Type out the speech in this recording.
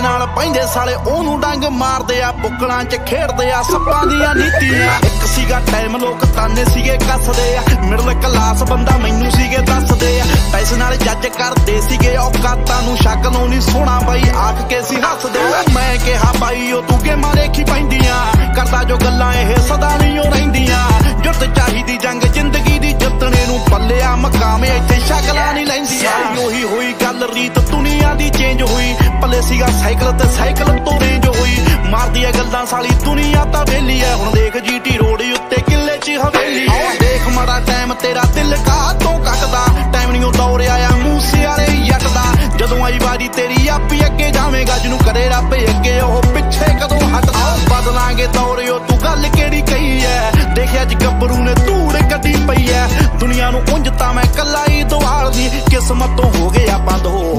ਜਿਹਦੇ ਨਾਲ ਪੈਂਦੇ ਸਾਲੇ, ਉਹਨੂੰ ਡੰਗ ਮਾਰਦੇ ਆ, ਬੁੱਕਲਾਂ 'ਚ ਖੇਡਦੇ ਆ, ਸੱਪਾਂ ਦੀਆਂ ਨੀਤੀਆਂ। ਇੱਕ ਸੀਗਾ ਟਾਈਮ ਲੋਕ ਤਾਨੇ ਸੀਗੇ, ਕੱਸਦੇ ਆ। ਮਿਡਲ ਕਲਾਸ ਬੰਦਾ ਮੈਨੂੰ ਸੀਗੇ, ਦੱਸਦੇ ਆ। ਪੈਸੇ ਨਾਲ ਜੱਜ ਕਰਦੇ ਸੀਗੇ ਔਕਾਤਾਂ ਨੂੰ ਸ਼ਕਲ ਨੂੰ ਨਹੀਂ ਸੋਹਣਾ ਬਾਈ, ਆਖ ਕੇ ਸੀ ਹੱਸਦੇ ਮੈਂ ਕਿਹਾ, ਬਾਈ, ਉਹ ਤੂੰ ਗੇਮਾਂ ਦੇਖੀ ਪੈਂਦੀਆਂ। ਕਰਦਾ ਜੋ ਗੱਲਾਂ ਇਹ ਸਦਾ ਨਹੀਂ ਉਹ ਰਹਿੰਦੀਆਂ। ਜੁੱਤ ਚਾਹੀਦੀ ਜੰਗ, ਜ਼ਿੰਦਗੀ ਦੀ ਜਿੱਤਣੇ ਨੂੰ ਪੱਲਿਆ ਮਕਾਮ, ਇੱਥੇ ਸ਼ਕਲਾਂ ਨਹੀਂ ਲੈਂਦੀਆਂ। ਉਹੀ ਹੋਈ ਗੱਲ, ਰੀਤ ਦੁਨੀਆ ਦੀ ਚੇਂਜ ਹੋਈ। ਪੱਲੇ ਸੀਗਾ ਸਾਈਕਲ ਤੇ ਸਾਈਕਲ ਤੋਂ ਰੇਂਜ ਹੋਈ। ਮਾਰਦੀ ਐ ਗੱਲਾਂ ਸਾਲੀ ਦੁਨੀਆ ਤਾਂ ਵੇਲੀ ਐ। ਹੁਣ ਦੇਖ ਜੀਟੀ ਰੋਡ ਉੱਤੇ ਕਿੱਲੇ 'ਚ ਹਵੇਲੀ ਆਹ ਦੇਖ ਮਾੜਾ ਟਾਈਮ ਤੇਰਾ ਦਿਲ ਕਾ ਤੋਂ ਕੱਟਦਾ। ਟਾਈਮ ਨਹੀਂ ਉਹ ਦੌਰ ਆਇਆ ਮੂਸੇ ਵਾਲੇ ਜੱਟ ਦਾ ਜਦੋਂ ਆਈ ਵਾਰੀ ਤੇਰੀ ਆਪੀ ਅੱਗੇ ਜਾਵੇਂਗਾ ਜਿਹਨੂੰ ਕਰੇ ਰੱਬ ਅੱਗੇ ਉਹ ਪਿੱਛੇ ਕਦੋਂ ਹਟਦਾ? ਬਦਲਾਂਗੇ ਦੌਰ ਉਹ ਤੂੰ ਗੱਲ ਕਿਹੜੀ ਕਹੀ ਐ? ਦੇਖਿਆ ਅੱਜ ਗੱਭਰੂ ਨੇ ਧੂੜ ਕੱਢੀ ਪਈ ਐ। ਦੁਨੀਆ ਨੂੰ ਉਂਝ ਤਾਂ ਮੈਂ ਕੱਲਾ ਹੀ ਦਵਾਲ ਦੀ ਕਿਸਮਤ ਤੋਂ ਹੋ ਗਿਆ ਬੰਦ ਹੋਣ